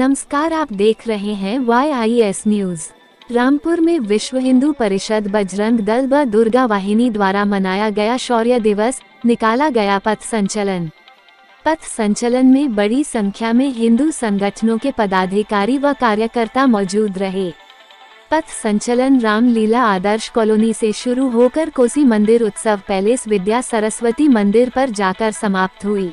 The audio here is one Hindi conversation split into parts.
नमस्कार, आप देख रहे हैं Y I S news Rampur में विश्व हिंदू परिषद बजरंग दल व दुर्गा वाहिनी द्वारा मनाया गया शौर्य दिवस, निकाला गया पथ संचलन। पथ संचलन में बड़ी संख्या में हिंदू संगठनों के पदाधिकारी व कार्यकर्ता मौजूद रहे। पथ संचलन रामलीला आदर्श कॉलोनी से शुरू होकर कोसी मंदिर उत्सव पैलेस विद्या सरस्वती मंदिर पर जाकर समाप्त हुई।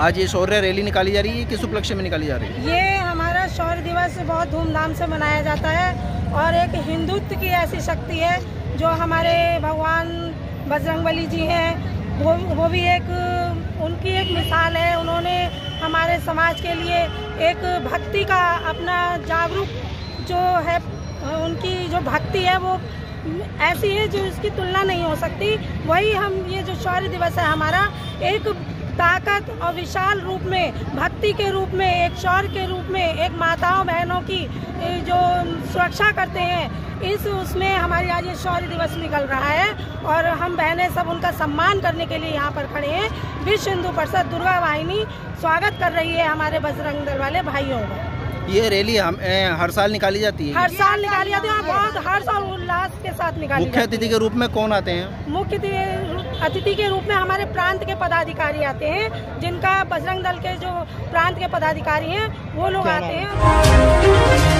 आज ये शौर्य रैली निकाली जा रही है किस उपलक्ष्य में निकाली जा रही है? ये हमारा शौर्य दिवस बहुत धूमधाम से मनाया जाता है और एक हिंदुत्व की ऐसी शक्ति है जो हमारे भगवान बजरंगबली जी हैं। वो वो भी एक, उनकी एक मिसाल है। उन्होंने हमारे समाज के लिए एक भक्ति का अपना जागरूक जो है, उनकी जो भक्ति है वो ऐसी है जो इसकी तुलना नहीं हो सकती। वही हम, ये जो शौर्य दिवस है हमारा, एक ताकत और विशाल रूप में, भक्ति के रूप में, एक शौर्य के रूप में, एक माताओं बहनों की जो सुरक्षा करते हैं, इस उसमें हमारी आज ये शौर्य दिवस निकल रहा है और हम बहनें सब उनका सम्मान करने के लिए यहाँ पर खड़े हैं। विश्व हिंदू परिषद दुर्गा वाहिनी, स्वागत कर रही है हमारे बजरंग दल वाले भाइयों का। ये रैली हम ए, हर साल निकाली जाती है? हर साल निकाली जाती है बहुत हर साल उल्लास के साथ निकाली मुख्य अतिथि के रूप में कौन आते हैं? मुख्य अतिथि के रूप में हमारे प्रांत के पदाधिकारी आते हैं जिनका बजरंग दल के जो प्रांत के पदाधिकारी हैं वो लोग आते हैं।